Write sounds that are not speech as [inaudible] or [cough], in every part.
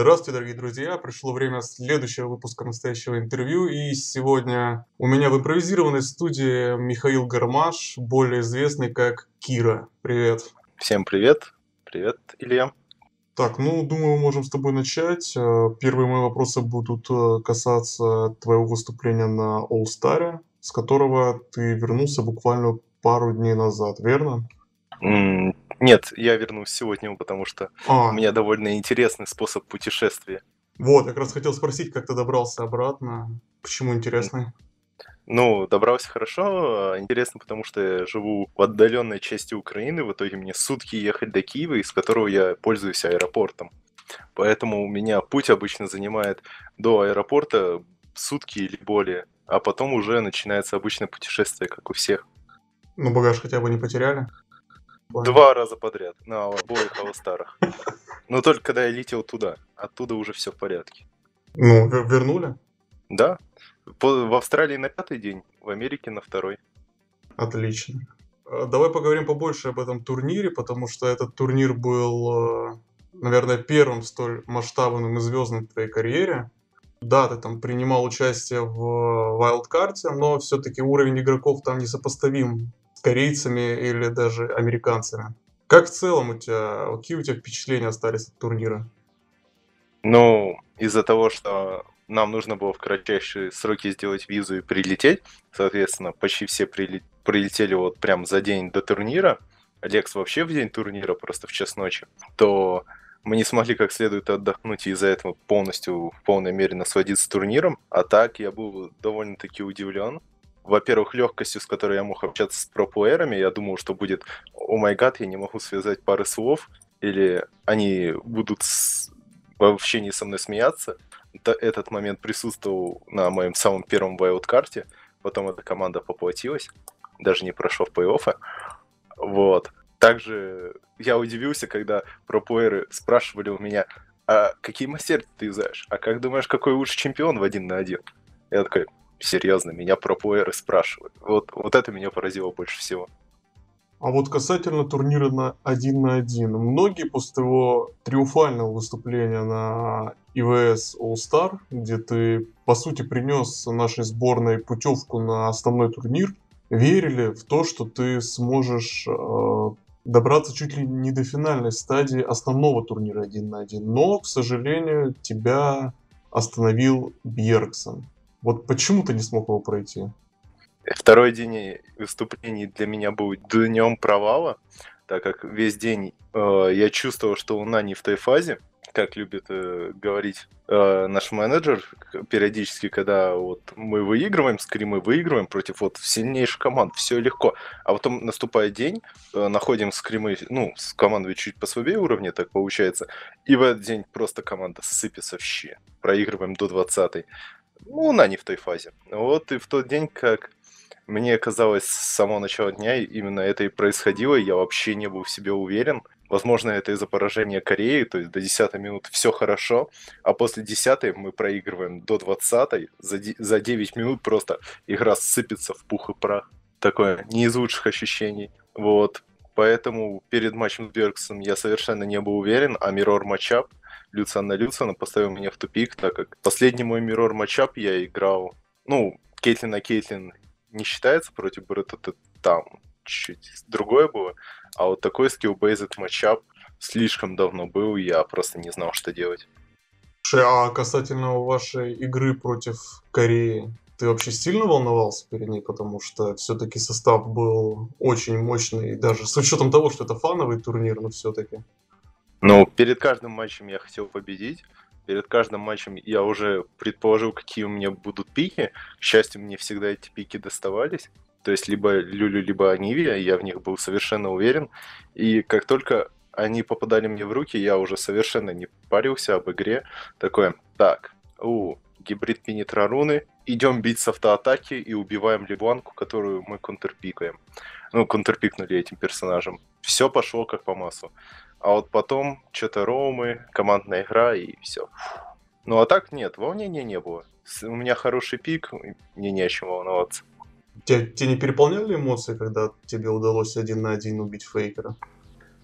Здравствуйте, дорогие друзья! Пришло время следующего выпуска настоящего интервью, и сегодня у меня в импровизированной студии Михаил Гармаш, более известный как Кира. Привет! Всем привет! Привет, Илья! Так, ну, думаю, мы можем с тобой начать. Э, первые мои вопросы будут э, касаться твоего выступления на All Star, с которого ты вернулся буквально пару дней назад, верно? Нет, я вернусь сегодня, потому что а. у меня довольно интересный способ путешествия. Вот, как раз хотел спросить, как ты добрался обратно. Почему интересный? Ну, добрался хорошо. Интересно, потому что я живу в отдаленной части Украины. В итоге мне сутки ехать до Киева, из которого я пользуюсь аэропортом. Поэтому у меня путь обычно занимает до аэропорта сутки или более. А потом уже начинается обычное путешествие, как у всех. Ну, багаж хотя бы не потеряли? Два раза подряд на обоих Алстарах. Но только когда я летел туда. Оттуда уже все в порядке. Ну, вернули? Да. В Австралии на пятый день, в Америке на второй. Отлично. А, давай поговорим побольше об этом турнире, потому что этот турнир был, э, наверное, первым столь масштабным и звездным в твоей карьере. Да, ты там принимал участие в вайлдкарте, но все-таки уровень игроков там несопоставим корейцами или даже американцами. Как в целом у тебя, какие у тебя впечатления остались от турнира? Ну, из-за того, что нам нужно было в кратчайшие сроки сделать визу и прилететь, соответственно, почти все прилетели, вот прям за день до турнира, Алекс вообще в день турнира, просто в час ночи, то мы не смогли как следует отдохнуть и из-за этого полностью в полной мере насладиться турниром. А так я был довольно-таки удивлен, во-первых, легкостью, с которой я мог общаться с проплеерами. Я думал, что будет, о май гад, я не могу связать пары слов, или они будут с... в общении со мной смеяться. Этот момент присутствовал на моем самом первом вайлдкарте. Потом эта команда поплатилась, даже не прошел в плей-оффы. Вот. Также я удивился, когда проплееры спрашивали у меня, а какие мастеры ты юзаешь? А как думаешь, какой лучший чемпион в один на один? Я такой, серьезно, меня про плееры спрашивают. Вот, вот это меня поразило больше всего. А вот касательно турнира на один на один, многие после твоего триумфального выступления на ИВС All Star, где ты, по сути, принес нашей сборной путевку на основной турнир, верили в то, что ты сможешь э, добраться чуть ли не до финальной стадии основного турнира один на один. Но, к сожалению, тебя остановил Бьерксон. Вот почему ты не смог его пройти? Второй день выступлений для меня был днем провала, так как весь день э, я чувствовал, что Луна не в той фазе, как любит э, говорить э, наш менеджер, периодически, когда вот мы выигрываем, скримы выигрываем против вот сильнейших команд, все легко. А потом наступает день, э, находим скримы, ну, с командой чуть послабее уровня, так получается, и в этот день просто команда сыпется в щи. Проигрываем до 20 -й. Ну, она не в той фазе. Вот и в тот день, как мне казалось, с самого начала дня именно это и происходило, я вообще не был в себе уверен. Возможно, это из-за поражения Кореи, то есть до 10 минут все хорошо, а после 10 мы проигрываем до 20 за, за 9 минут просто игра сыпется в пух и прах. Такое не из лучших ощущений. Вот. Поэтому перед матчем с Бергсом я совершенно не был уверен, а Мирор матчап Люциана Люциана поставил меня в тупик, так как последний мой миррор матчап я играл, ну, Кейтлин на Кейтлин не считается против Бретта, там чуть-чуть другое было, а вот такой skill-based матчап слишком давно был, я просто не знал, что делать. А касательно вашей игры против Кореи, ты вообще сильно волновался перед ней, потому что все-таки состав был очень мощный, даже с учетом того, что это фановый турнир, но все-таки. Ну, перед каждым матчем я хотел победить. Перед каждым матчем я уже предположил, какие у меня будут пики. К счастью, мне всегда эти пики доставались. То есть либо Люлю, либо Анивия, я в них был совершенно уверен. И как только они попадали мне в руки, я уже совершенно не парился об игре. Такое, так, у, гибрид Пенетраруны, идем бить с автоатаки и убиваем Лебланку, которую мы контрпикаем. Ну, контрпикнули этим персонажем. Все пошло как по маслу. А вот потом что-то роумы, командная игра и все. Ну а так нет, волнения не было. У меня хороший пик, мне не о чем волноваться. Тебя, тебя не переполняли эмоции, когда тебе удалось один на один убить Фейкера?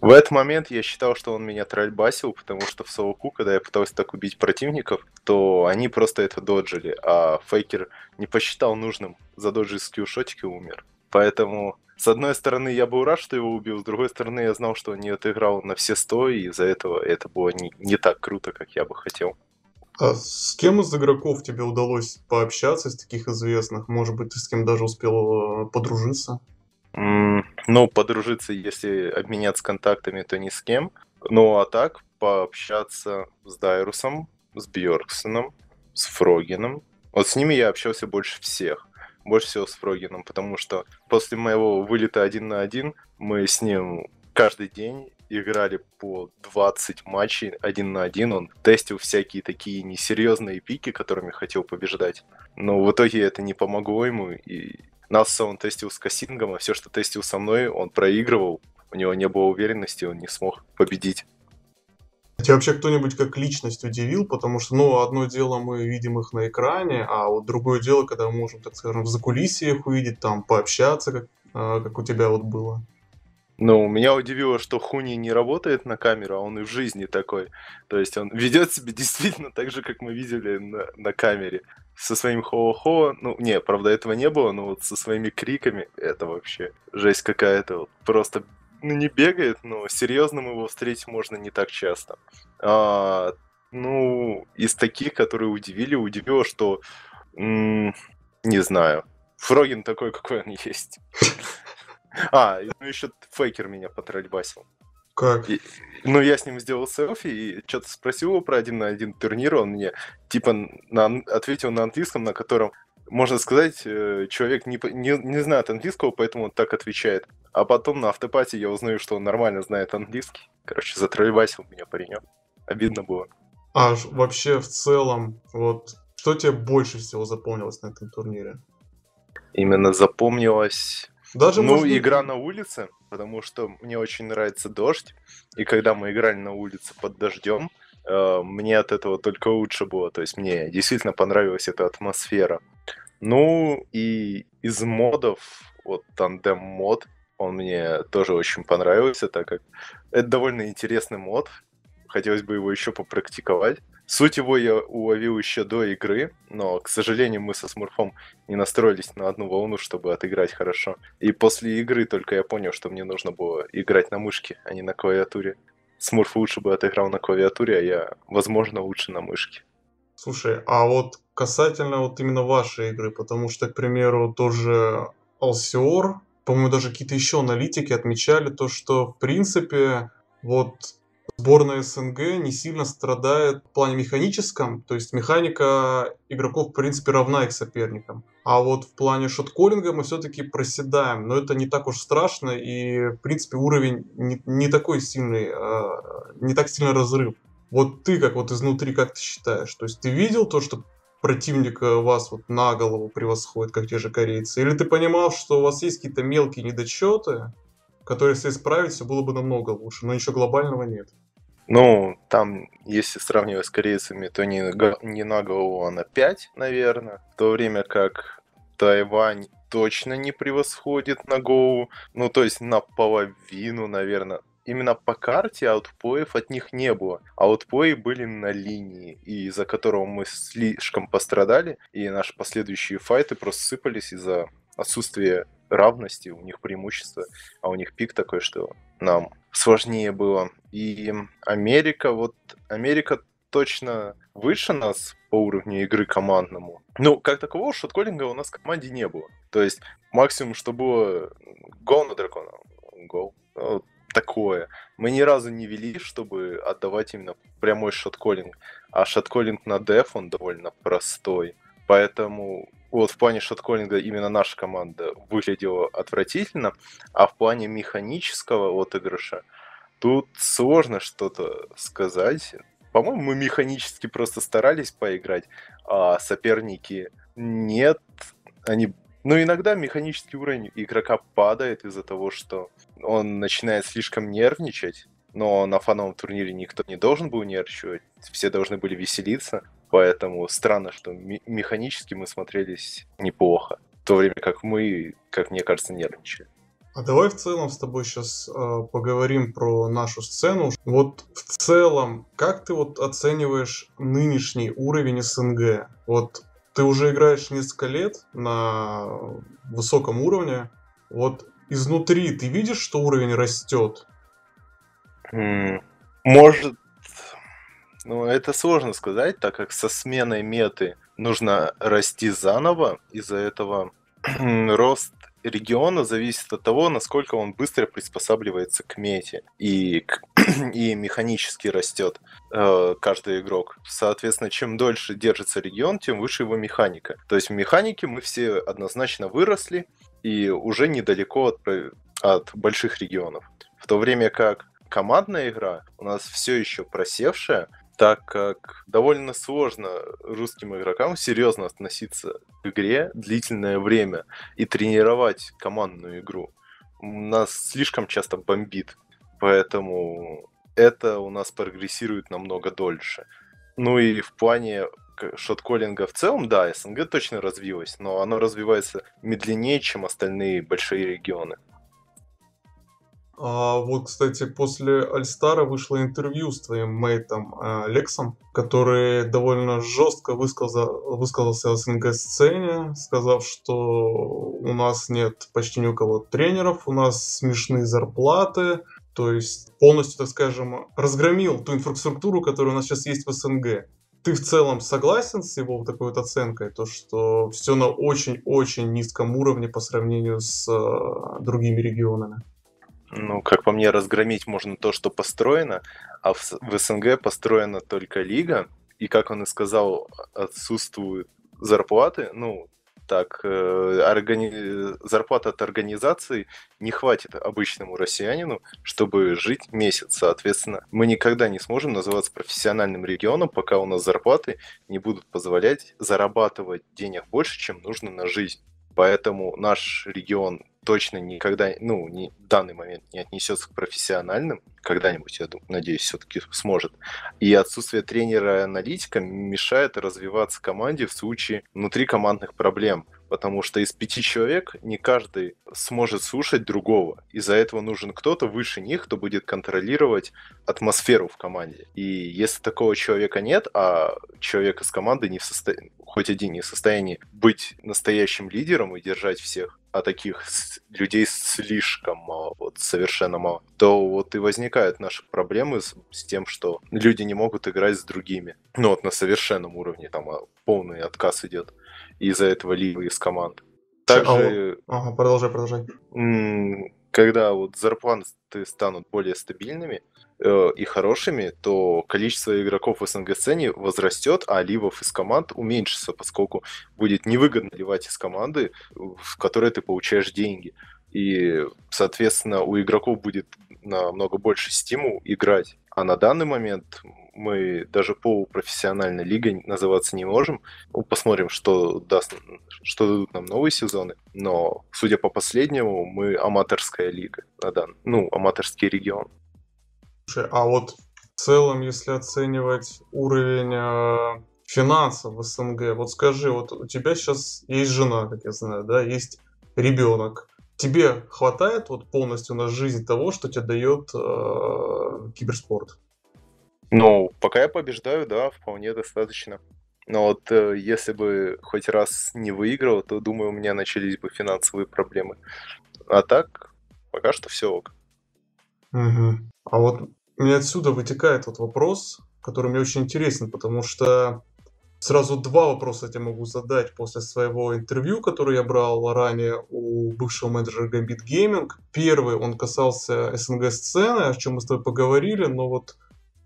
В этот момент я считал, что он меня трольбасил, потому что в Солоку, когда я пытался так убить противников, то они просто это доджили, а Фейкер не посчитал нужным задоджить скиллшотик и умер. Поэтому, с одной стороны, я был рад, что его убил, с другой стороны, я знал, что он не отыграл на все сто, и из-за этого это было не, не так круто, как я бы хотел. А с кем из игроков тебе удалось пообщаться, из таких известных? Может быть, ты с кем даже успел э, подружиться? ну, подружиться, если обменяться контактами, то ни с кем. Ну, а так, пообщаться с Дайрусом, с Бьорксоном, с Фрогином. Вот с ними я общался больше всех. Больше всего с Фрогином, потому что после моего вылета один на один мы с ним каждый день играли по 20 матчей один на один. Он тестил всякие такие несерьезные пики, которыми хотел побеждать. Но в итоге это не помогло ему, и нас он тестил с кассингом, а все, что тестил со мной, он проигрывал. У него не было уверенности, он не смог победить. Тебя вообще кто-нибудь как личность удивил? Потому что, ну, одно дело мы видим их на экране, а вот другое дело, когда мы можем, так скажем, в закулисье их увидеть, там, пообщаться, как, а, как у тебя вот было. Ну, меня удивило, что Хуни не работает на камеру, а он и в жизни такой. То есть он ведет себя [laughs] действительно так же, как мы видели на, на камере. Со своим хо-хо, ну, не, правда, этого не было, но вот со своими криками, это вообще жесть какая-то. Вот просто, ну, не бегает, но серьезным его встретить можно не так часто. А, ну, из таких, которые удивили, удивило, что, м- не знаю, Фрогин такой, какой он есть. А, ну еще Фейкер меня потрольбасил. Как? И, ну, я с ним сделал селфи и что-то спросил его про один на один турнир, он мне типа на, ответил на английском, на котором, можно сказать, э, человек не, не, не знает английского, поэтому он так отвечает. А потом на автопате я узнаю, что он нормально знает английский. Короче, затроллибасил меня паренек. Обидно было. А вообще в целом, вот что тебе больше всего запомнилось на этом турнире? Именно запомнилось даже ну, может... игра на улице, потому что мне очень нравится дождь. И когда мы играли на улице под дождем, э, мне от этого только лучше было. То есть мне действительно понравилась эта атмосфера. Ну и из модов, вот тандем мод, он мне тоже очень понравился, так как это довольно интересный мод. Хотелось бы его еще попрактиковать. Суть его я уловил еще до игры, но, к сожалению, мы со Смурфом не настроились на одну волну, чтобы отыграть хорошо. И после игры только я понял, что мне нужно было играть на мышке, а не на клавиатуре. Смурф лучше бы отыграл на клавиатуре, а я, возможно, лучше на мышке. Слушай, а вот касательно вот именно вашей игры, потому что, к примеру, тоже Alcior, по-моему, даже какие-то еще аналитики отмечали то, что, в принципе, вот сборная СНГ не сильно страдает в плане механическом, то есть механика игроков в принципе равна их соперникам. А вот в плане шотколлинга мы все-таки проседаем, но это не так уж страшно и в принципе уровень не, не такой сильный, э, не так сильно разрыв. Вот ты как вот изнутри, как ты считаешь? То есть ты видел то, что противник вас вот на голову превосходит, как те же корейцы? Или ты понимал, что у вас есть какие-то мелкие недочеты, которые если исправить, все было бы намного лучше, но ничего глобального нет? Ну, там, если сравнивать с корейцами, то не, не на голову, а на 5, наверное. В то время как Тайвань точно не превосходит на голову. Ну, то есть на половину, наверное. Именно по карте аутпоев от них не было. Аутпои были на линии, и из-за которого мы слишком пострадали, и наши последующие файты просто сыпались из-за отсутствия равности, у них преимущество, а у них пик такой, что нам сложнее было. И Америка, вот Америка точно выше нас по уровню игры командному. Ну, как такового шотколлинга у нас в команде не было. То есть максимум, что было гол на дракона. Гол. Ну, такое. Мы ни разу не вели, чтобы отдавать именно прямой шотколлинг. А шотколлинг на деф, он довольно простой. Поэтому вот в плане шотколлинга именно наша команда выглядела отвратительно, а в плане механического отыгрыша тут сложно что-то сказать. По-моему, мы механически просто старались поиграть, а соперники нет. Они ну, иногда механический уровень игрока падает из-за того, что он начинает слишком нервничать, но на фановом турнире никто не должен был нервничать, все должны были веселиться. Поэтому странно, что механически мы смотрелись неплохо. В то время как мы, как мне кажется, нервничали. А давай в целом с тобой сейчас э, поговорим про нашу сцену. Вот в целом, как ты вот оцениваешь нынешний уровень СНГ? Вот ты уже играешь несколько лет на высоком уровне. Вот изнутри ты видишь, что уровень растет? Может, ну это сложно сказать, так как со сменой меты нужно расти заново. Из-за этого [clears throat] рост региона зависит от того, насколько он быстро приспосабливается к мете и, [clears throat] и механически растет э, каждый игрок. Соответственно, чем дольше держится регион, тем выше его механика. То есть в механике мы все однозначно выросли и уже недалеко от, от больших регионов. В то время как командная игра у нас все еще просевшая, так как довольно сложно русским игрокам серьезно относиться к игре длительное время и тренировать командную игру. Нас слишком часто бомбит, поэтому это у нас прогрессирует намного дольше. Ну и в плане шотколлинга в целом, да, СНГ точно развилась, но оно развивается медленнее, чем остальные большие регионы. А вот, кстати, после Альстара вышло интервью с твоим мейтом э, Лексом, который довольно жестко высказал, высказался о СНГ-сцене, сказав, что у нас нет почти ни у кого тренеров, у нас смешные зарплаты, то есть полностью, так скажем, разгромил ту инфраструктуру, которая у нас сейчас есть в СНГ. Ты в целом согласен с его такой вот оценкой, то что все на очень-очень низком уровне по сравнению с э, другими регионами? Ну, как по мне, разгромить можно то, что построено, а в, в СНГ построена только лига, и, как он и сказал, отсутствуют зарплаты, ну, так, э, органи... зарплата от организации не хватит обычному россиянину, чтобы жить месяц. Соответственно, мы никогда не сможем называться профессиональным регионом, пока у нас зарплаты не будут позволять зарабатывать денег больше, чем нужно на жизнь. Поэтому наш регион точно никогда, ну, не, в данный момент не отнесется к профессиональным, когда-нибудь, я думаю, надеюсь, все-таки сможет. И отсутствие тренера-аналитика мешает развиваться команде в случае внутрикомандных проблем потому что из пяти человек не каждый сможет слушать другого. Из-за этого нужен кто-то выше них, кто будет контролировать атмосферу в команде. И если такого человека нет, а человек из команды не в состоянии, хоть один не в состоянии быть настоящим лидером и держать всех, а таких людей слишком мало, вот совершенно мало, то вот и возникают наши проблемы с, с тем, что люди не могут играть с другими. Ну вот на совершенном уровне там а, полный отказ идет из-за этого либо из команд. Также... Ага, продолжай, продолжай. Когда вот зарплаты станут более стабильными э, и хорошими, то количество игроков в СНГ-сцене возрастет, а ливов из команд уменьшится, поскольку будет невыгодно ливать из команды, в которой ты получаешь деньги. И, соответственно, у игроков будет намного больше стимул играть. А на данный момент мы даже полупрофессиональной лигой называться не можем. Ну, посмотрим, что даст, что дадут нам новые сезоны. Но, судя по последнему, мы аматорская лига на данный, ну, аматорский регион. Слушай, а вот в целом, если оценивать уровень э, финансов в СНГ, вот скажи, вот у тебя сейчас есть жена, как я знаю, да, есть ребенок. Тебе хватает вот полностью на жизнь того, что тебе дает э, киберспорт? Ну, пока я побеждаю, да, вполне достаточно. Но вот э, если бы хоть раз не выиграл, то, думаю, у меня начались бы финансовые проблемы. А так, пока что все ок. Угу. А вот мне отсюда вытекает вот вопрос, который мне очень интересен, потому что сразу два вопроса я тебе могу задать после своего интервью, которое я брал ранее у бывшего менеджера Gambit Gaming. Первый, он касался СНГ-сцены, о чем мы с тобой поговорили, но вот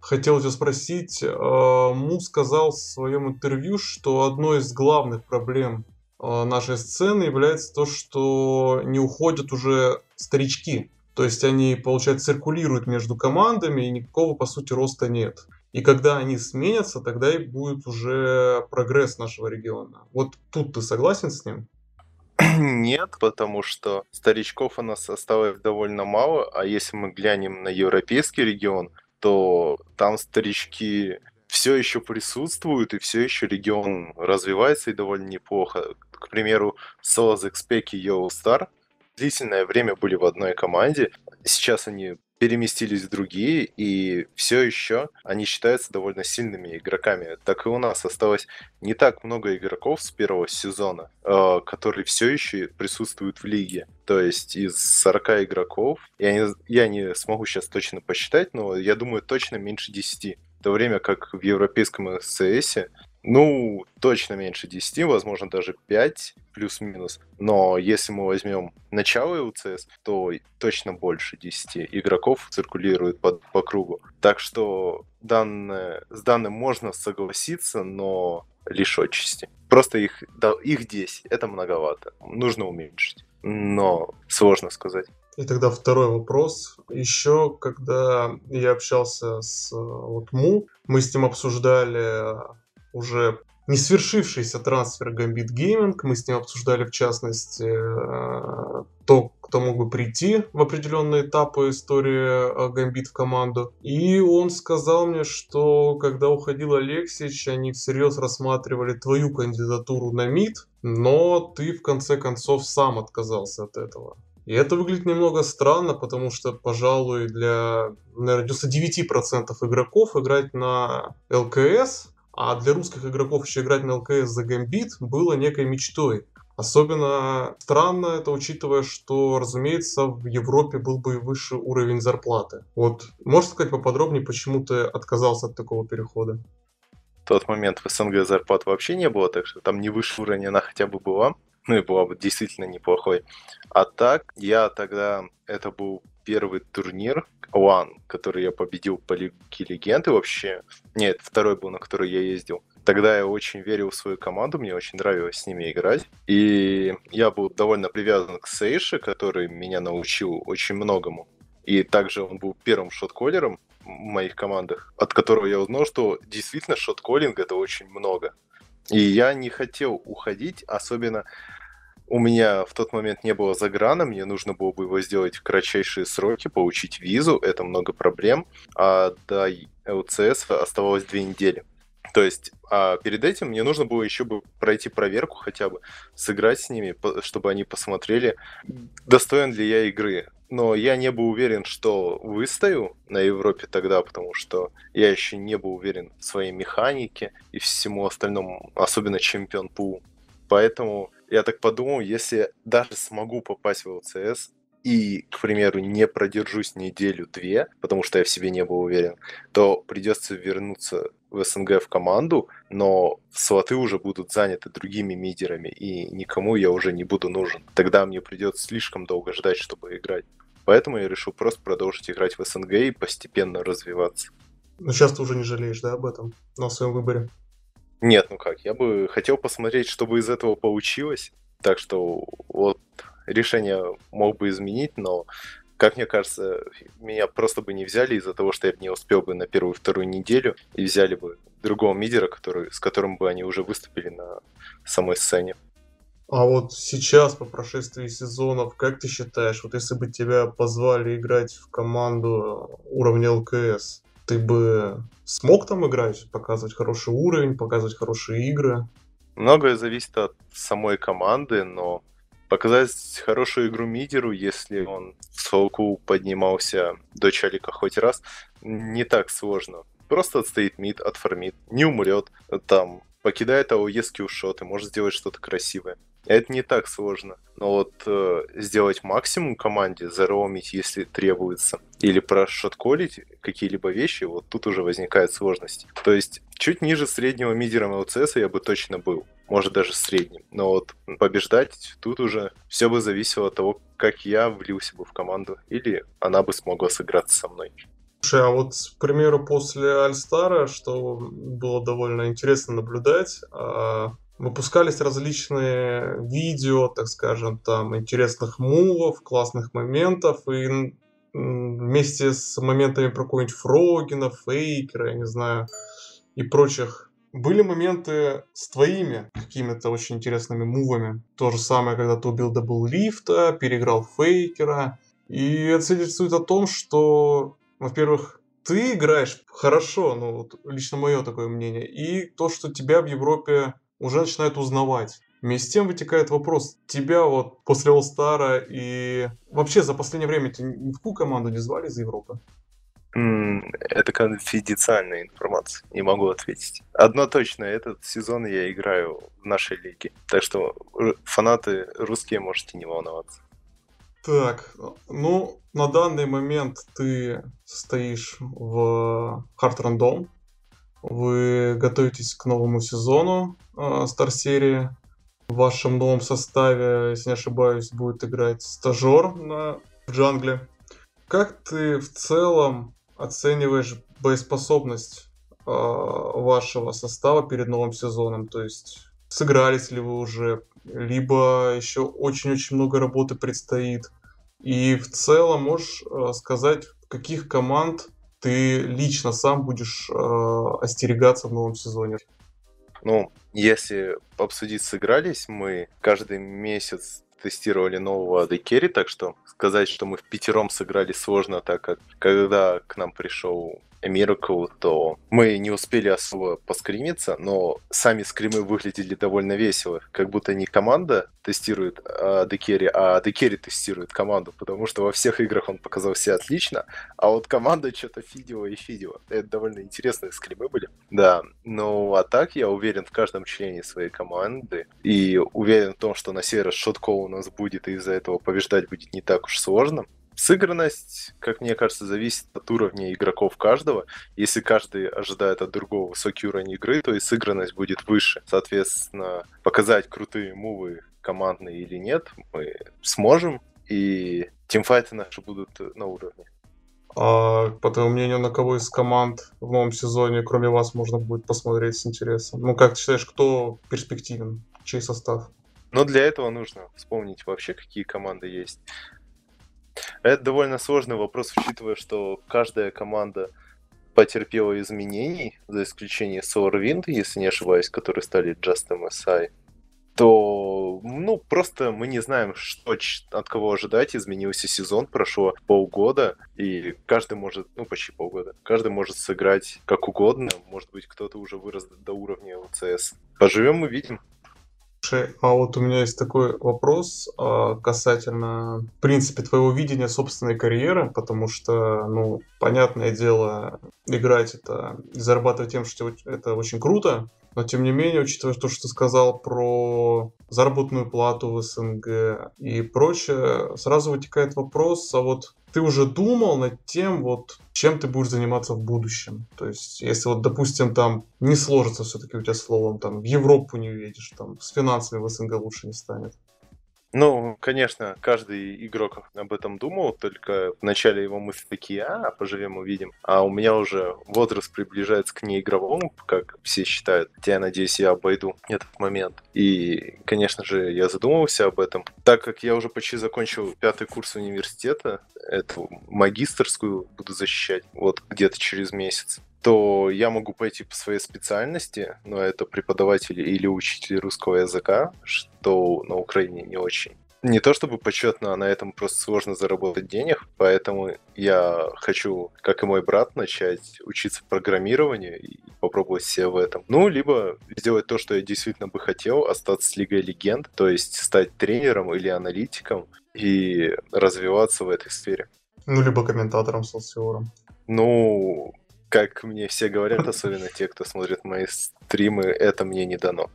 Хотел тебя спросить, э, Му сказал в своем интервью, что одной из главных проблем э, нашей сцены является то, что не уходят уже старички. То есть они, получается, циркулируют между командами, и никакого, по сути, роста нет. И когда они сменятся, тогда и будет уже прогресс нашего региона. Вот тут ты согласен с ним? [clears throat] Нет, потому что старичков у нас осталось довольно мало, а если мы глянем на европейский регион, то там старички все еще присутствуют, и все еще регион развивается и довольно неплохо. К примеру, Expec и Star длительное время были в одной команде. Сейчас они переместились в другие, и все еще они считаются довольно сильными игроками. Так и у нас осталось не так много игроков с первого сезона, э, которые все еще присутствуют в лиге. То есть из 40 игроков, я не, я не смогу сейчас точно посчитать, но я думаю точно меньше 10. В то время как в европейском ССС ну, точно меньше 10, возможно, даже 5 плюс-минус. Но если мы возьмем начало УЦС, то точно больше 10 игроков циркулирует по, по кругу. Так что данное, с данным можно согласиться, но лишь отчасти. Просто их, да, их 10, это многовато. Нужно уменьшить. Но сложно сказать. И тогда второй вопрос. Еще, когда я общался с вот Му, мы с ним обсуждали уже не свершившийся трансфер Gambit Gaming. Мы с ним обсуждали, в частности, э, то, кто мог бы прийти в определенные этапы истории э, Gambit в команду. И он сказал мне, что когда уходил Алексич, они всерьез рассматривали твою кандидатуру на МИД, но ты в конце концов сам отказался от этого. И это выглядит немного странно, потому что, пожалуй, для, наверное, 99% игроков играть на ЛКС а для русских игроков еще играть на ЛКС за гамбит было некой мечтой. Особенно странно это, учитывая, что, разумеется, в Европе был бы и высший уровень зарплаты. Вот, можешь сказать поподробнее, почему ты отказался от такого перехода? В тот момент в СНГ зарплат вообще не было, так что там не высший уровень она хотя бы была. Ну и была бы действительно неплохой. А так, я тогда, это был первый турнир One, который я победил по Лиге Легенды вообще. Нет, второй был, на который я ездил. Тогда я очень верил в свою команду, мне очень нравилось с ними играть. И я был довольно привязан к Сейше, который меня научил очень многому. И также он был первым шотколлером в моих командах, от которого я узнал, что действительно шотколлинг это очень много. И я не хотел уходить, особенно у меня в тот момент не было заграна, мне нужно было бы его сделать в кратчайшие сроки, получить визу, это много проблем, а до ЛЦС оставалось две недели. То есть а перед этим мне нужно было еще бы пройти проверку хотя бы, сыграть с ними, чтобы они посмотрели, достоин ли я игры. Но я не был уверен, что выстою на Европе тогда, потому что я еще не был уверен в своей механике и всему остальному, особенно чемпион пул. Поэтому я так подумал, если даже смогу попасть в ЛЦС и, к примеру, не продержусь неделю-две, потому что я в себе не был уверен, то придется вернуться в СНГ в команду, но слоты уже будут заняты другими мидерами, и никому я уже не буду нужен. Тогда мне придется слишком долго ждать, чтобы играть. Поэтому я решил просто продолжить играть в СНГ и постепенно развиваться. Но сейчас ты уже не жалеешь, да, об этом, на своем выборе? Нет, ну как, я бы хотел посмотреть, что бы из этого получилось. Так что вот решение мог бы изменить, но, как мне кажется, меня просто бы не взяли из-за того, что я бы не успел бы на первую-вторую неделю, и взяли бы другого мидера, который, с которым бы они уже выступили на самой сцене. А вот сейчас, по прошествии сезонов, как ты считаешь, вот если бы тебя позвали играть в команду уровня ЛКС, ты бы смог там играть, показывать хороший уровень, показывать хорошие игры? Многое зависит от самой команды, но показать хорошую игру мидеру, если он в солку поднимался до чалика хоть раз, не так сложно. Просто отстоит мид, отформит, не умрет, там, покидает АОЕ скиллшот и может сделать что-то красивое. Это не так сложно. Но вот э, сделать максимум команде, зароумить, если требуется, или прошотколить какие-либо вещи, вот тут уже возникает сложность. То есть чуть ниже среднего мидера ЛЦС я бы точно был. Может даже средним. Но вот побеждать тут уже все бы зависело от того, как я влился бы в команду, или она бы смогла сыграться со мной. Слушай, а вот, к примеру, после All-Star а, что было довольно интересно наблюдать, а, выпускались различные видео, так скажем, там, интересных мувов, классных моментов, и вместе с моментами про какого-нибудь Фроггена, Фейкера, я не знаю, и прочих. Были моменты с твоими какими-то очень интересными мувами. То же самое, когда ты убил Дабллифта, переиграл Фейкера. И это свидетельствует о том, что, во-первых, ты играешь хорошо, ну, вот лично мое такое мнение, и то, что тебя в Европе уже начинают узнавать. Вместе с тем вытекает вопрос, тебя вот после All-Star и вообще за последнее время тебя ни в какую команду не звали из Европы? Это конфиденциальная информация, не могу ответить. Одно точно, этот сезон я играю в нашей лиге, так что фанаты русские можете не волноваться. Так, ну, на данный момент ты стоишь в Hard Random, вы готовитесь к новому сезону э, Стар-серии. В вашем новом составе, если не ошибаюсь, будет играть стажер на в джангле. Как ты в целом оцениваешь боеспособность э, вашего состава перед новым сезоном? То есть сыгрались ли вы уже, либо еще очень-очень много работы предстоит? И в целом можешь э, сказать, каких команд ты лично сам будешь э, остерегаться в новом сезоне? Ну, если обсудить сыгрались, мы каждый месяц тестировали нового Адекери, так что сказать, что мы в пятером сыграли сложно, так как когда к нам пришел Miracle, то мы не успели особо поскримиться, но сами скримы выглядели довольно весело. Как будто не команда тестирует а Декери, а Декери тестирует команду, потому что во всех играх он показал себя отлично, а вот команда что-то фидила и фидила. Это довольно интересные скримы были. Да, ну а так я уверен в каждом члене своей команды и уверен в том, что на сей раз шоткол у нас будет, и из-за этого побеждать будет не так уж сложно. Сыгранность, как мне кажется, зависит от уровня игроков каждого. Если каждый ожидает от другого высокий уровень игры, то и сыгранность будет выше. Соответственно, показать крутые мувы командные или нет, мы сможем, и тимфайты наши будут на уровне. А, по твоему мнению, на кого из команд в новом сезоне, кроме вас, можно будет посмотреть с интересом? Ну, как ты считаешь, кто перспективен? Чей состав? Но для этого нужно вспомнить вообще, какие команды есть. Это довольно сложный вопрос, учитывая, что каждая команда потерпела изменений, за исключением Solarwind, если не ошибаюсь, которые стали Just MSI, то, ну, просто мы не знаем, что от кого ожидать. Изменился сезон, прошло полгода, и каждый может, ну, почти полгода, каждый может сыграть как угодно. Может быть, кто-то уже вырос до уровня УЦС. Поживем, увидим. А вот у меня есть такой вопрос а, касательно, в принципе, твоего видения собственной карьеры, потому что, ну, понятное дело, играть это и зарабатывать тем, что это очень круто, но тем не менее, учитывая то, что ты сказал про заработную плату в СНГ и прочее, сразу вытекает вопрос, а вот ты уже думал над тем, вот чем ты будешь заниматься в будущем. То есть, если вот, допустим, там не сложится все-таки у тебя словом, там в Европу не уедешь, там с финансами в СНГ лучше не станет. Ну, конечно, каждый игрок об этом думал, только вначале его мысли такие, а, поживем, увидим. А у меня уже возраст приближается к неигровому, как все считают. Хотя, я надеюсь, я обойду этот момент. И, конечно же, я задумывался об этом. Так как я уже почти закончил пятый курс университета, эту магистрскую буду защищать вот где-то через месяц то я могу пойти по своей специальности, но это преподаватель или учитель русского языка, что на Украине не очень. Не то чтобы почетно, а на этом просто сложно заработать денег, поэтому я хочу, как и мой брат, начать учиться программированию и попробовать себя в этом. Ну, либо сделать то, что я действительно бы хотел, остаться с Лигой Легенд, то есть стать тренером или аналитиком и развиваться в этой сфере. Ну, либо комментатором, социором. Ну, как мне все говорят, особенно те, кто смотрит мои стримы, это мне не дано.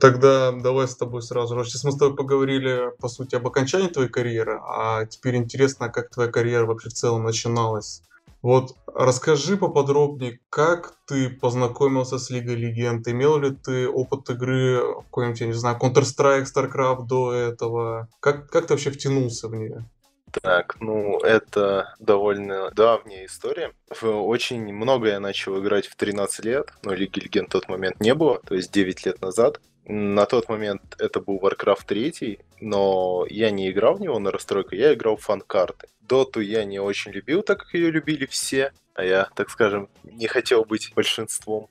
Тогда давай с тобой сразу. Сейчас мы с тобой поговорили, по сути, об окончании твоей карьеры, а теперь интересно, как твоя карьера вообще в целом начиналась. Вот расскажи поподробнее, как ты познакомился с Лигой Легенд? Имел ли ты опыт игры в какой-нибудь, я не знаю, Counter-Strike, StarCraft до этого? Как, как ты вообще втянулся в нее? Так, ну, это довольно давняя история. Очень много я начал играть в 13 лет, но Лиги Легенд в тот момент не было, то есть 9 лет назад. На тот момент это был Warcraft 3, но я не играл в него на расстройку, я играл в фан-карты. Доту я не очень любил, так как ее любили все, а я, так скажем, не хотел быть большинством.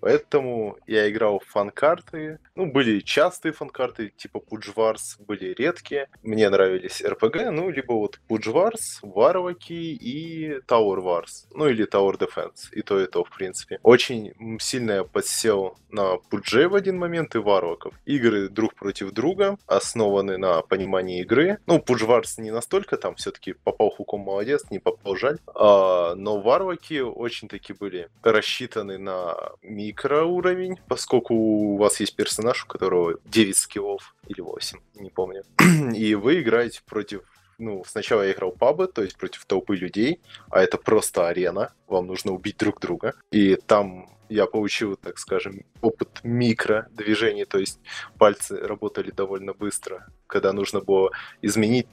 Поэтому я играл в фан-карты. Ну, были частые фан-карты, типа Пуджварс, были редкие. Мне нравились РПГ, ну, либо вот Пуджварс, Варваки и Tower Wars. Ну, или Tower Defense. И то, и то, в принципе. Очень сильно я подсел на Пуджей в один момент и Варваков. Игры друг против друга, основаны на понимании игры. Ну, Пуджварс не настолько там все-таки попал хуком молодец, не попал жаль. А, но Варваки очень таки были рассчитаны на микроуровень, поскольку у вас есть персонаж, у которого 9 скиллов или 8, не помню. [clears throat] И вы играете против ну, сначала я играл пабы, то есть против толпы людей, а это просто арена, вам нужно убить друг друга. И там я получил, так скажем, опыт микро движений, то есть пальцы работали довольно быстро, когда нужно было изменить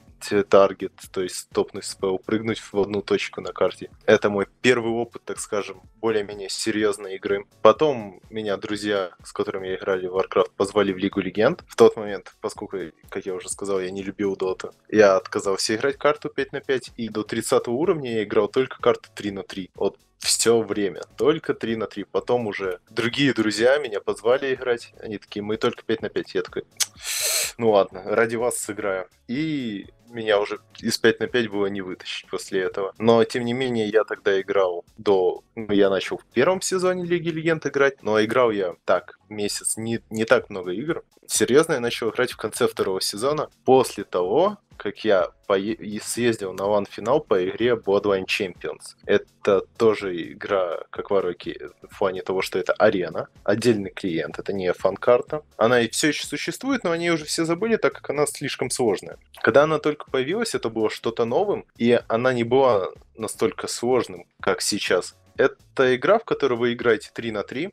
таргет, то есть стопнуть спел, прыгнуть в одну точку на карте. Это мой первый опыт, так скажем, более-менее серьезной игры. Потом меня друзья, с которыми я играли в Warcraft, позвали в Лигу Легенд. В тот момент, поскольку, как я уже сказал, я не любил Dota, я отказался играть карту 5 на 5, и до 30 уровня я играл только карту 3 на 3. Вот все время. Только 3 на 3. Потом уже другие друзья меня позвали играть. Они такие, мы только 5 на 5. Я такой, ну ладно, ради вас сыграю. И меня уже из 5 на 5 было не вытащить после этого. Но, тем не менее, я тогда играл до... Ну, я начал в первом сезоне Лиги Легенд играть, но играл я так, месяц, не, не так много игр. Серьезно, я начал играть в конце второго сезона, после того, как я съездил на ван-финал по игре Bloodline Champions. Это тоже игра, как Вароки, в плане того, что это арена, отдельный клиент, это не фан-карта. Она и все еще существует, но они уже все забыли, так как она слишком сложная. Когда она только появилась, это было что-то новым, и она не была настолько сложным, как сейчас. Это игра, в которой вы играете 3 на 3.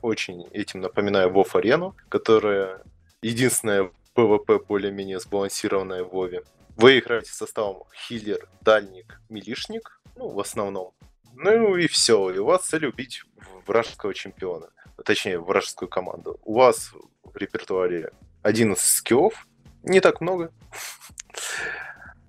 Очень этим напоминает WoW Арену, которая единственная PvP более-менее сбалансированная в Вове. Вы играете составом хиллер, дальник, милишник, ну, в основном. Ну и все, и у вас цель убить вражеского чемпиона, точнее, вражескую команду. У вас в репертуаре 11 скиллов, не так много. [laughs]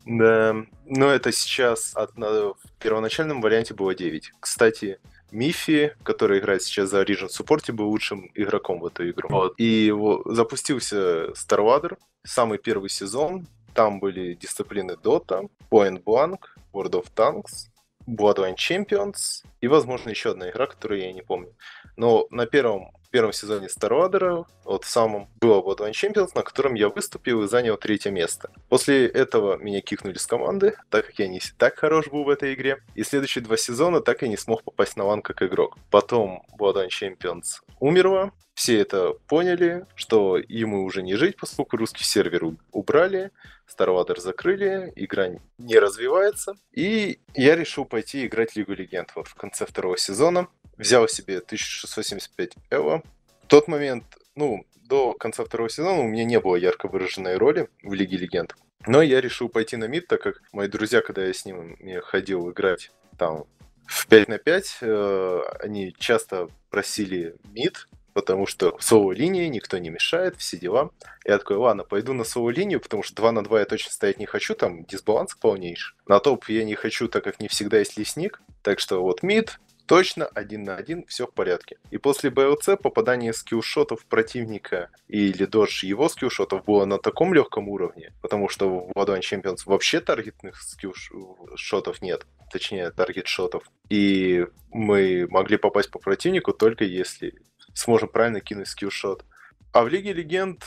Да, но это сейчас от, в первоначальном варианте было 9. Кстати, Мифи, который играет сейчас за Origin Support, был лучшим игроком в эту игру. Вот. И его, запустился Starwater, самый первый сезон. Там были дисциплины Dota, Point Blank, World of Tanks, Bloodline Champions и, возможно, еще одна игра, которую я не помню. Но на первом первом сезоне Старвадера, вот в самом, было Bloodline Champions, на котором я выступил и занял третье место. После этого меня кикнули с команды, так как я не так хорош был в этой игре. И следующие два сезона так и не смог попасть на ван как игрок. Потом Bloodline Champions умерла, все это поняли, что ему уже не жить, поскольку русский сервер убрали, Старвадер закрыли, игра не развивается. И я решил пойти играть Лигу Легенд вот в конце второго сезона взял себе 1675 Эва. В тот момент, ну, до конца второго сезона у меня не было ярко выраженной роли в Лиге Легенд. Но я решил пойти на мид, так как мои друзья, когда я с ними ходил играть там в 5 на 5, э, они часто просили мид, потому что соло-линия, никто не мешает, все дела. Я такой, ладно, пойду на соло-линию, потому что 2 на 2 я точно стоять не хочу, там дисбаланс полнейший. На топ я не хочу, так как не всегда есть лесник. Так что вот мид, Точно один на один, все в порядке. И после БЛЦ попадание скиллшотов противника или дождь его скиллшотов было на таком легком уровне, потому что в Bloodline Champions вообще таргетных скиллшотов нет, точнее таргет-шотов. И мы могли попасть по противнику только если сможем правильно кинуть скиллшот. А в Лиге Легенд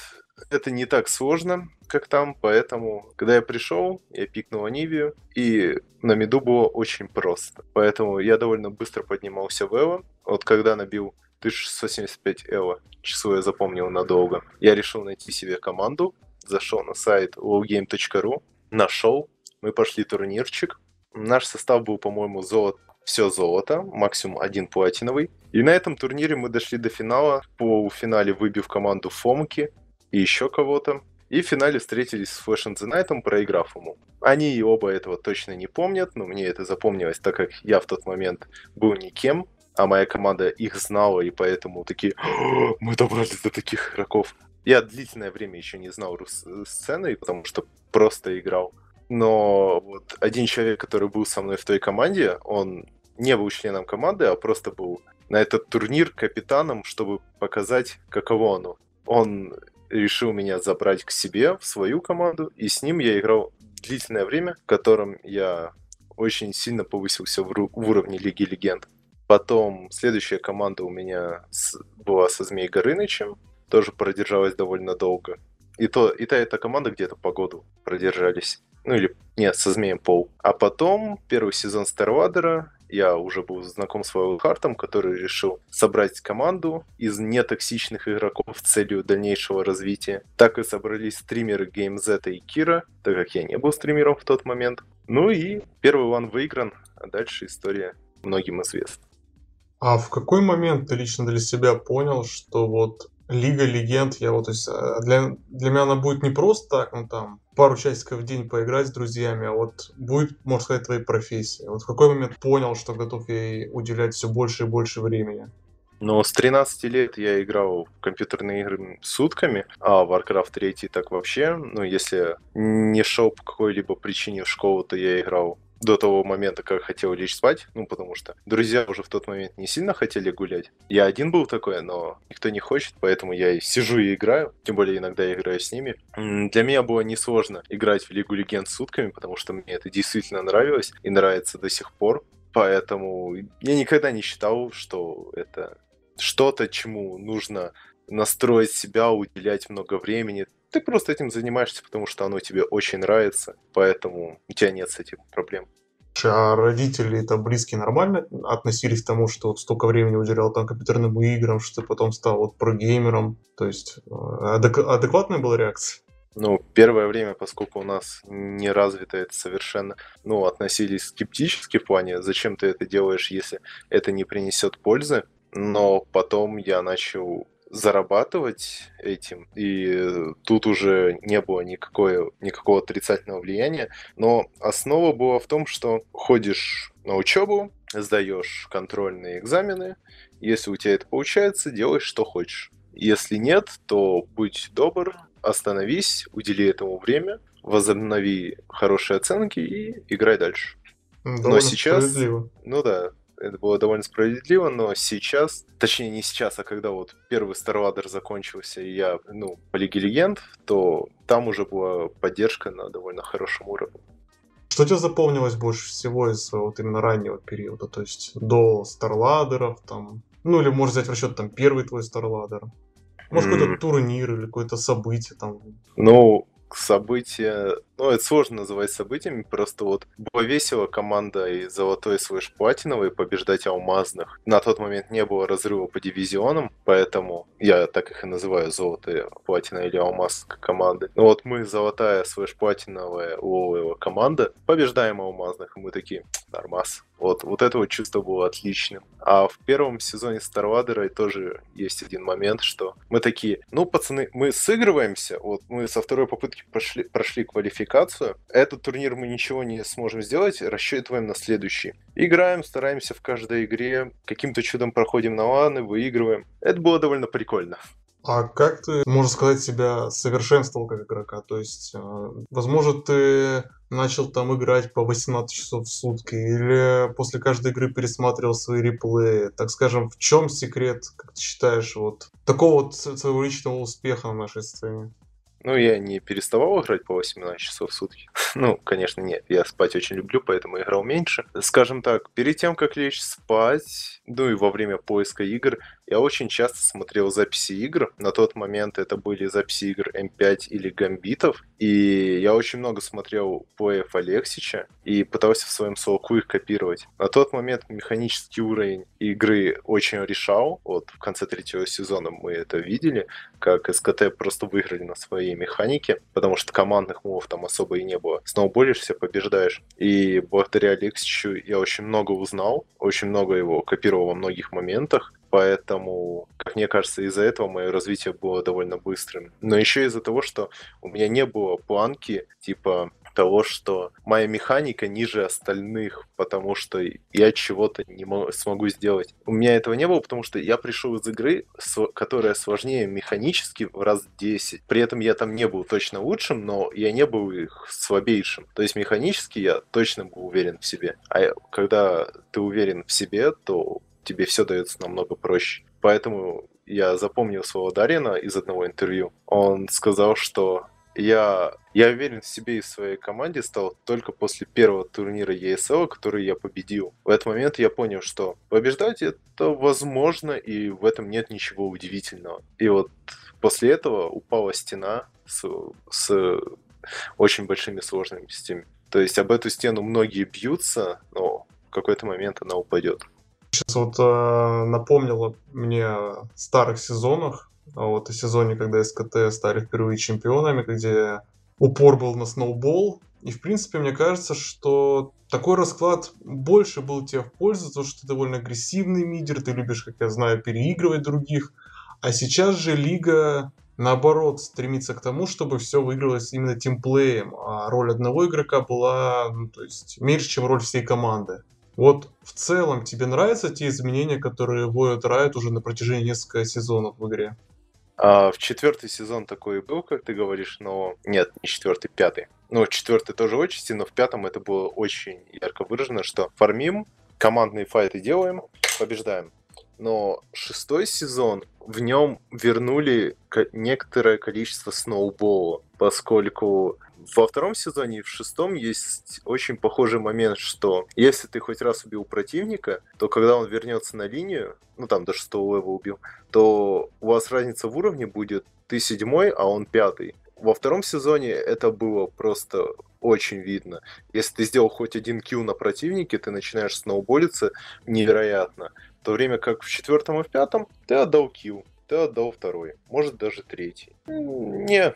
это не так сложно, как там, поэтому, когда я пришел, я пикнул Анивию, и на миду было очень просто. Поэтому я довольно быстро поднимался в Эво. Вот когда набил 1675 Эво, число я запомнил надолго, я решил найти себе команду, зашел на сайт lowgame.ru, нашел, мы пошли турнирчик. Наш состав был, по-моему, золото, все золото, максимум один платиновый. И на этом турнире мы дошли до финала, в полуфинале выбив команду Фомки, и еще кого-то. И в финале встретились с Flash and the Night, проиграв ему. Они оба этого точно не помнят, но мне это запомнилось, так как я в тот момент был никем, а моя команда их знала, и поэтому такие, мы добрались до таких игроков. Я длительное время еще не знал рус-сцены, потому что просто играл. Но вот один человек, который был со мной в той команде, он не был членом команды, а просто был на этот турнир капитаном, чтобы показать, каково оно. Он решил меня забрать к себе, в свою команду, и с ним я играл длительное время, в котором я очень сильно повысился в, в уровне Лиги Легенд. Потом следующая команда у меня с, была со Змей Горынычем, тоже продержалась довольно долго. И, то, и та эта команда где-то по году продержались. Ну или нет, со Змеем Пол. А потом первый сезон Старвадера я уже был знаком с Хартом, который решил собрать команду из нетоксичных игроков с целью дальнейшего развития. Так и собрались стримеры GameZ и Кира, так как я не был стримером в тот момент. Ну и первый ван выигран, а дальше история многим известна. А в какой момент ты лично для себя понял, что вот Лига Легенд, я вот, то есть, э, для, для меня она будет не просто так, ну там, пару часиков в день поиграть с друзьями, а вот будет, можно сказать, твоей профессией. Вот в какой момент понял, что готов ей уделять все больше и больше времени? Но с 13 лет я играл в компьютерные игры сутками, а Warcraft 3 так вообще, ну, если не шел по какой-либо причине в школу, то я играл до того момента, как хотел лечь спать, ну, потому что друзья уже в тот момент не сильно хотели гулять. Я один был такой, но никто не хочет, поэтому я сижу и играю, тем более иногда я играю с ними. Для меня было несложно играть в Лигу Легенд сутками, потому что мне это действительно нравилось и нравится до сих пор. Поэтому я никогда не считал, что это что-то, чему нужно настроить себя, уделять много времени. Ты просто этим занимаешься, потому что оно тебе очень нравится, поэтому у тебя нет с этим проблем. А родители это близкие нормально относились к тому, что вот столько времени уделял там компьютерным играм, что ты потом стал вот прогеймером? То есть э, адек- адекватная была реакция? Ну, первое время, поскольку у нас не развито это совершенно, ну, относились скептически в плане, зачем ты это делаешь, если это не принесет пользы. Но потом я начал зарабатывать этим, и тут уже не было никакой, никакого отрицательного влияния, но основа была в том, что ходишь на учебу, сдаешь контрольные экзамены, если у тебя это получается, делаешь что хочешь. Если нет, то будь добр, остановись, удели этому время, возобнови хорошие оценки и играй дальше. Довольно но сейчас, ну да, это было довольно справедливо, но сейчас, точнее не сейчас, а когда вот первый Старладер закончился, и я, ну, по Лиге Легенд, то там уже была поддержка на довольно хорошем уровне. Что тебе запомнилось больше всего из вот именно раннего периода, то есть до Старладеров, там, ну или можно взять в расчет там первый твой Старладер? Может, mm. какой-то турнир или какое-то событие там? Ну, события, ну, это сложно называть событиями, просто вот было весело команда и золотой slash платиновый побеждать алмазных. На тот момент не было разрыва по дивизионам, поэтому я так их и называю золотая, платина или алмаз команды. Но вот мы золотая slash платиновая low вая команда, побеждаем алмазных, и мы такие, нормас. Вот, вот это вот чувство было отличным. А в первом сезоне Старладдера тоже есть один момент, что мы такие, ну, пацаны, мы сыгрываемся, вот мы со второй попытки прошли, прошли квалификацию, этот турнир мы ничего не сможем сделать, рассчитываем на следующий. Играем, стараемся в каждой игре, каким-то чудом проходим на ланы, выигрываем. Это было довольно прикольно. А как ты, можно сказать, себя совершенствовал как игрока? То есть, э, возможно, ты начал там играть по 18 часов в сутки или после каждой игры пересматривал свои реплеи? Так скажем, в чем секрет, как ты считаешь, вот такого вот своего личного успеха на нашей сцене? Ну, я не переставал играть по 18 часов в сутки. [laughs] ну, конечно, нет. Я спать очень люблю, поэтому играл меньше. Скажем так, перед тем, как лечь спать, ну и во время поиска игр, я очень часто смотрел записи игр. На тот момент это были записи игр М5 или Гамбитов. И я очень много смотрел плеев Алексича и пытался в своем соку их копировать. На тот момент механический уровень игры очень решал. Вот в конце третьего сезона мы это видели, как СКТ просто выиграли на своей механике, потому что командных мувов там особо и не было. Сноуболишься, побеждаешь. И благодаря Алексичу я очень много узнал, очень много его копировал во многих моментах. Поэтому, как мне кажется, из-за этого мое развитие было довольно быстрым. Но еще из-за того, что у меня не было планки, типа того, что моя механика ниже остальных, потому что я чего-то не смогу сделать. У меня этого не было, потому что я пришел из игры, которая сложнее механически в раз 10. При этом я там не был точно лучшим, но я не был их слабейшим. То есть механически я точно был уверен в себе. А когда ты уверен в себе, то тебе все дается намного проще. Поэтому я запомнил своего Дарина из одного интервью. Он сказал, что я, я уверен в себе и в своей команде стал только после первого турнира ESL, который я победил. В этот момент я понял, что побеждать это возможно, и в этом нет ничего удивительного. И вот после этого упала стена с, с очень большими сложностями. То есть об эту стену многие бьются, но в какой-то момент она упадет. Сейчас вот э, напомнило мне о старых сезонах, вот о сезоне, когда СКТ стали впервые чемпионами, где упор был на сноубол. И, в принципе, мне кажется, что такой расклад больше был тебе в пользу, потому что ты довольно агрессивный мидер, ты любишь, как я знаю, переигрывать других. А сейчас же лига наоборот, стремится к тому, чтобы все выигралось именно тимплеем, а роль одного игрока была, ну, то есть, меньше, чем роль всей команды. Вот в целом тебе нравятся те изменения, которые вводят Riot уже на протяжении нескольких сезонов в игре? А, в четвертый сезон такой был, как ты говоришь, но нет, не четвертый, пятый. Ну, четвертый тоже очень сильно, но в пятом это было очень ярко выражено, что фармим, командные файты делаем, побеждаем но шестой сезон в нем вернули некоторое количество сноубола, поскольку во втором сезоне и в шестом есть очень похожий момент, что если ты хоть раз убил противника, то когда он вернется на линию, ну там до шестого левела убил, то у вас разница в уровне будет ты седьмой, а он пятый. Во втором сезоне это было просто очень видно. Если ты сделал хоть один килл на противнике, ты начинаешь сноуболиться невероятно. В то время как в четвертом и в пятом ты отдал килл, ты отдал второй, может даже третий. Не,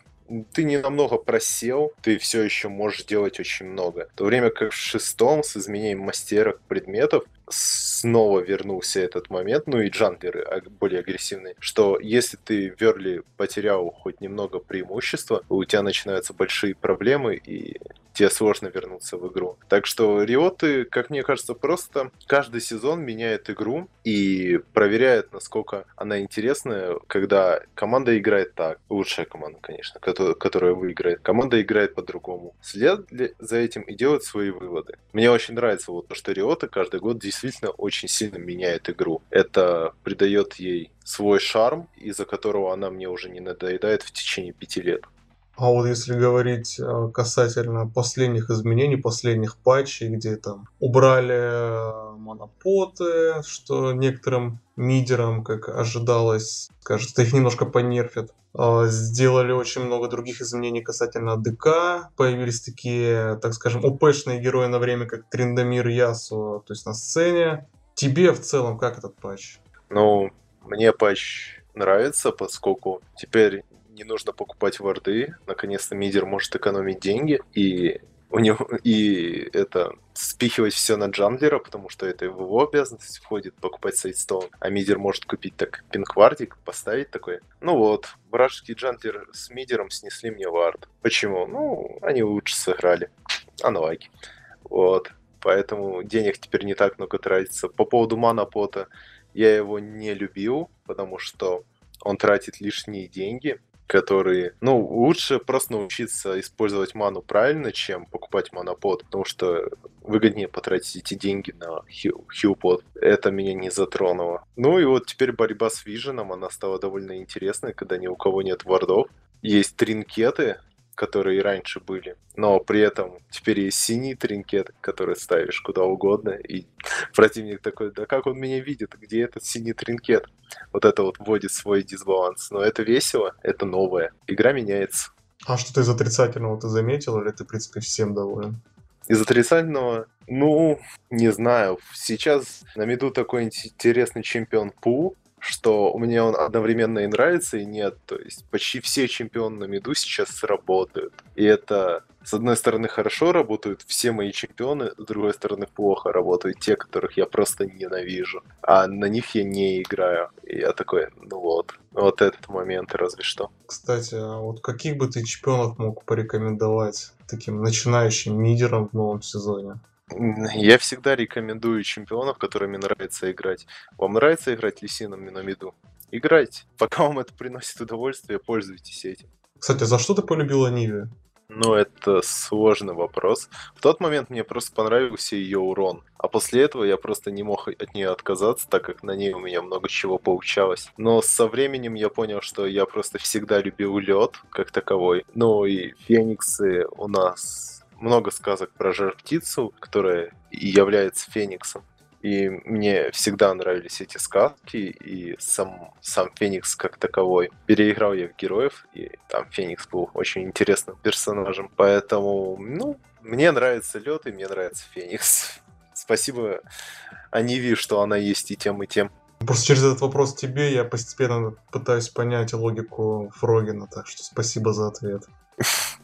ты не намного просел, ты все еще можешь делать очень много. В то время как в шестом с изменением мастерок предметов снова вернулся этот момент, ну и джанглеры более агрессивные, что если ты Верли потерял хоть немного преимущества, у тебя начинаются большие проблемы, и тебе сложно вернуться в игру. Так что Риоты, как мне кажется, просто каждый сезон меняет игру и проверяет, насколько она интересная, когда команда играет так. Лучшая команда, конечно, которая выиграет. Команда играет по-другому. Следят за этим и делают свои выводы. Мне очень нравится вот то, что Риоты каждый год действительно очень сильно меняет игру. Это придает ей свой шарм, из-за которого она мне уже не надоедает в течение пяти лет. А вот если говорить э, касательно последних изменений, последних патчей, где там убрали э, монопоты, что некоторым мидерам, как ожидалось, кажется, их немножко понерфят. А, сделали очень много других изменений касательно ДК. Появились такие, так скажем, ОПшные герои на время, как Триндамир Ясу, то есть на сцене. Тебе в целом как этот патч? Ну, мне патч нравится, поскольку теперь не нужно покупать варды, наконец-то мидер может экономить деньги, и у него и это спихивать все на джанглера, потому что это в его обязанность входит покупать сейдстоун, а мидер может купить так пинквардик, поставить такой. Ну вот, вражеский джанглер с мидером снесли мне вард. Почему? Ну, они лучше сыграли. Аналаки. Вот. Поэтому денег теперь не так много тратится. По поводу манапота, я его не любил, потому что он тратит лишние деньги которые, ну, лучше просто научиться использовать ману правильно, чем покупать монопод, потому что выгоднее потратить эти деньги на хилпод. Это меня не затронуло. Ну и вот теперь борьба с Виженом, она стала довольно интересной, когда ни у кого нет вардов. Есть тринкеты, которые и раньше были. Но при этом теперь есть синий тринкет, который ставишь куда угодно, и [laughs] противник такой, да как он меня видит, где этот синий тринкет? Вот это вот вводит свой дисбаланс. Но это весело, это новое. Игра меняется. А что-то из отрицательного ты заметил, или ты, в принципе, всем доволен? Из отрицательного, ну, не знаю. Сейчас на меду такой интересный чемпион Пу, что мне он одновременно и нравится, и нет. То есть почти все чемпионы на миду сейчас работают. И это, с одной стороны, хорошо работают все мои чемпионы, с другой стороны, плохо работают те, которых я просто ненавижу. А на них я не играю. И я такой, ну вот, вот этот момент разве что. Кстати, а вот каких бы ты чемпионов мог порекомендовать таким начинающим мидерам в новом сезоне? Я всегда рекомендую чемпионов, которыми нравится играть. Вам нравится играть лисином на миду? Играйте. Пока вам это приносит удовольствие, пользуйтесь этим. Кстати, за что ты полюбила Ниве? Ну, это сложный вопрос. В тот момент мне просто понравился ее урон. А после этого я просто не мог от нее отказаться, так как на ней у меня много чего получалось. Но со временем я понял, что я просто всегда любил лед как таковой. Ну и фениксы у нас много сказок про жар-птицу, которая является фениксом. И мне всегда нравились эти сказки, и сам, сам Феникс как таковой. Переиграл я в героев, и там Феникс был очень интересным персонажем. Поэтому, ну, мне нравится лед, и мне нравится Феникс. [laughs] Спасибо Аниве, что она есть и тем, и тем. Просто через этот вопрос тебе я постепенно пытаюсь понять логику Фрогина, так что спасибо за ответ. [laughs]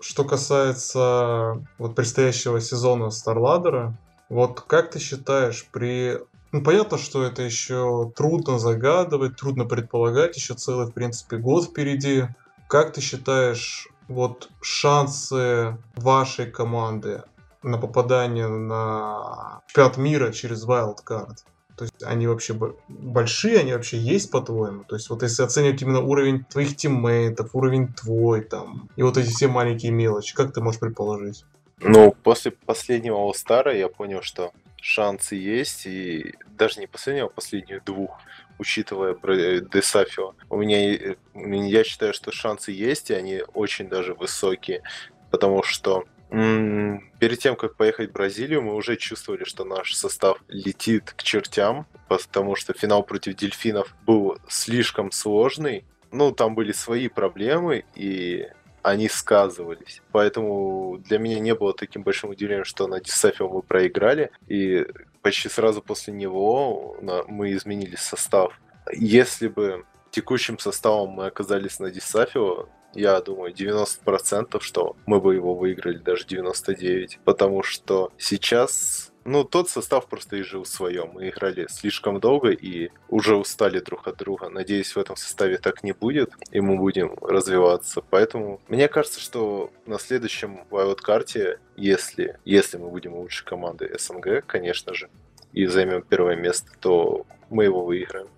Что касается вот предстоящего сезона Старладера, вот как ты считаешь, при... Ну, понятно, что это еще трудно загадывать, трудно предполагать, еще целый, в принципе, год впереди. Как ты считаешь, вот шансы вашей команды на попадание на чемпионат мира через Wildcard? То есть они вообще большие, они вообще есть, по-твоему? То есть вот если оценивать именно уровень твоих тиммейтов, уровень твой там, и вот эти все маленькие мелочи, как ты можешь предположить? Ну, после последнего All-Star я понял, что шансы есть, и даже не последнего, а последних двух, учитывая Десафио. У меня, я считаю, что шансы есть, и они очень даже высокие, потому что перед тем, как поехать в Бразилию, мы уже чувствовали, что наш состав летит к чертям, потому что финал против дельфинов был слишком сложный. Ну, там были свои проблемы, и они сказывались. Поэтому для меня не было таким большим удивлением, что на Дисафио мы проиграли, и почти сразу после него мы изменили состав. Если бы текущим составом мы оказались на Дисафио, я думаю, 90%, что мы бы его выиграли, даже 99%. Потому что сейчас ну, тот состав просто и жил в своем. Мы играли слишком долго и уже устали друг от друга. Надеюсь, в этом составе так не будет, и мы будем развиваться. Поэтому мне кажется, что на следующем карте, если, если мы будем лучшей командой СНГ, конечно же, и займем первое место, то мы его выиграем.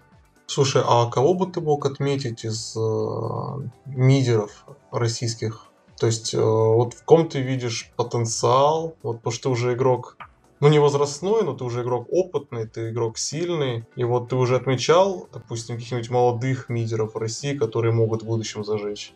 Слушай, а кого бы ты мог отметить из э, мидеров российских? То есть, э, вот в ком ты видишь потенциал? Вот потому что ты уже игрок ну, не возрастной, но ты уже игрок опытный, ты игрок сильный. И вот ты уже отмечал, допустим, каких-нибудь молодых мидеров России, которые могут в будущем зажечь.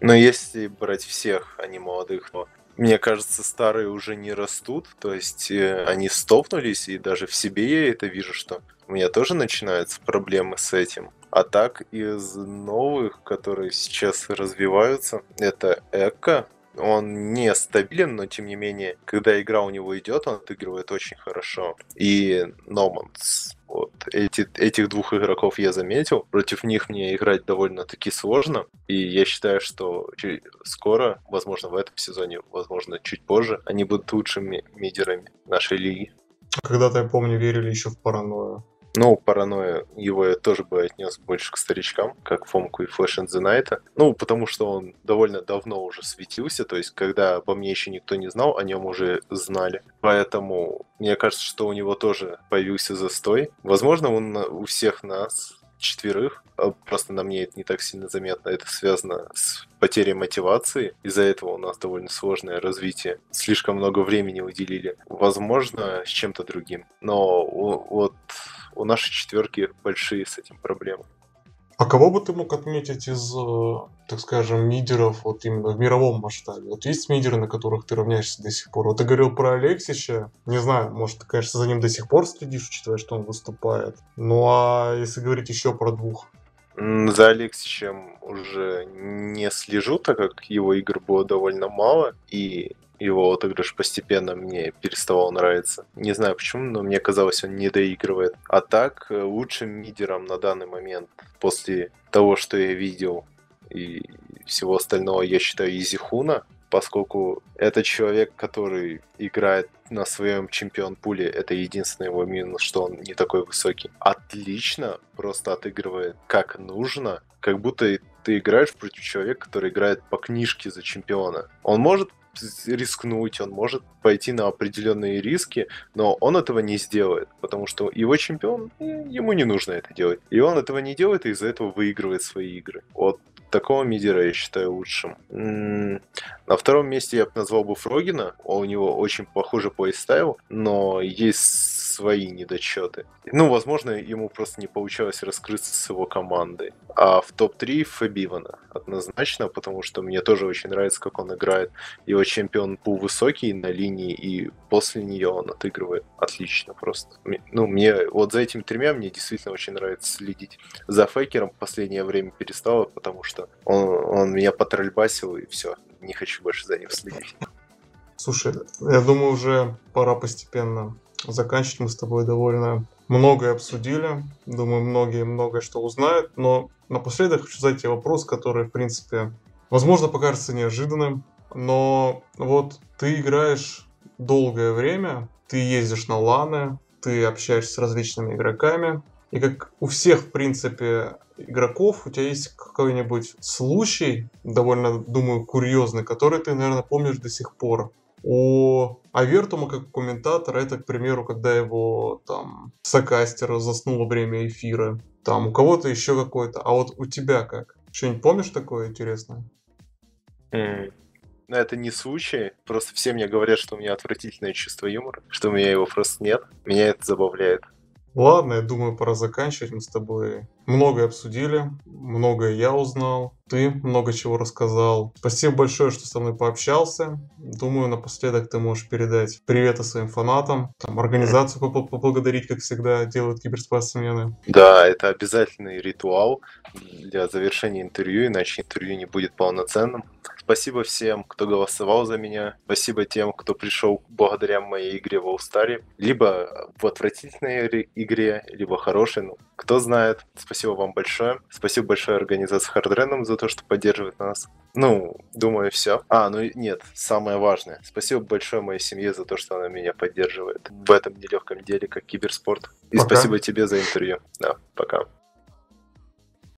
Но если брать всех, а не молодых, то мне кажется, старые уже не растут, то есть э, они стопнулись, и даже в себе я это вижу, что у меня тоже начинаются проблемы с этим. А так из новых, которые сейчас развиваются, это Эко, он не стабилен, но тем не менее, когда игра у него идет, он отыгрывает очень хорошо. И Номанс. Вот. Эти, этих двух игроков я заметил. Против них мне играть довольно-таки сложно. И я считаю, что скоро, возможно, в этом сезоне, возможно, чуть позже, они будут лучшими мидерами нашей лиги. Когда-то, я помню, верили еще в паранойю. Ну, паранойя его я тоже бы отнес больше к старичкам, как Фомку и Флэш and the Night. Ну, потому что он довольно давно уже светился, то есть когда обо мне еще никто не знал, о нем уже знали. Поэтому мне кажется, что у него тоже появился застой. Возможно, он у всех нас четверых. А просто на мне это не так сильно заметно. Это связано с потерей мотивации. Из-за этого у нас довольно сложное развитие. Слишком много времени уделили. Возможно, с чем-то другим. Но вот у нашей четверки большие с этим проблемы. А кого бы ты мог отметить из, э, так скажем, мидеров вот именно в мировом масштабе? Вот есть мидеры, на которых ты равняешься до сих пор? Вот ты говорил про Алексича. Не знаю, может, ты, конечно, за ним до сих пор следишь, учитывая, что он выступает. Ну а если говорить еще про двух? За Алексичем уже не слежу, так как его игр было довольно мало, и его отыгрыш постепенно мне переставал нравиться. Не знаю почему, но мне казалось, он не доигрывает. А так, э, лучшим мидером на данный момент, после того, что я видел и всего остального, я считаю Изихуна, поскольку это человек, который играет на своем чемпион пуле, это единственный его минус, что он не такой высокий. Отлично, просто отыгрывает как нужно, как будто ты играешь против человека, который играет по книжке за чемпиона. Он может рискнуть, он может пойти на определенные риски, но он этого не сделает, потому что его чемпион, ему не нужно это делать. И он этого не делает, и из-за этого выигрывает свои игры. Вот такого мидера я считаю лучшим. На втором месте я бы назвал бы Фрогина. У него очень похожий плейстайл, но есть свои недочеты. Ну, возможно, ему просто не получалось раскрыться с его командой. А в топ-3 Фабивана однозначно, потому что мне тоже очень нравится, как он играет. Его чемпион был высокий на линии, и после нее он отыгрывает отлично просто. Ну, мне вот за этими тремя мне действительно очень нравится следить. За Фейкером в последнее время перестало, потому что он, он меня потрольбасил, и все, не хочу больше за ним следить. Слушай, я думаю, уже пора постепенно заканчивать. Мы с тобой довольно многое обсудили. Думаю, многие многое что узнают. Но напоследок хочу задать тебе вопрос, который, в принципе, возможно, покажется неожиданным. Но вот ты играешь долгое время, ты ездишь на ланы, ты общаешься с различными игроками. И как у всех, в принципе, игроков, у тебя есть какой-нибудь случай, довольно, думаю, курьезный, который ты, наверное, помнишь до сих пор. У Авертума как комментатора это, к примеру, когда его там Сакастер заснул во время эфира. Там у кого-то еще какой-то. А вот у тебя как? Что-нибудь помнишь такое интересное? Mm. Это не случай. Просто все мне говорят, что у меня отвратительное чувство юмора, что у меня его просто нет. Меня это забавляет. Ладно, я думаю, пора заканчивать. Мы с тобой многое обсудили, многое я узнал, ты много чего рассказал. Спасибо большое, что со мной пообщался. Думаю, напоследок ты можешь передать привет своим фанатам, там, организацию поблагодарить, как всегда делают киберспортсмены. Да, это обязательный ритуал для завершения интервью, иначе интервью не будет полноценным. Спасибо всем, кто голосовал за меня. Спасибо тем, кто пришел благодаря моей игре в All-Star. Либо в отвратительной игре, либо хорошей. Ну, кто знает. Спасибо вам большое. Спасибо большое организации Hard Random за то, что поддерживает нас. Ну, думаю, все. А, ну нет, самое важное. Спасибо большое моей семье за то, что она меня поддерживает в этом нелегком деле, как киберспорт. И пока. спасибо тебе за интервью. Да, пока.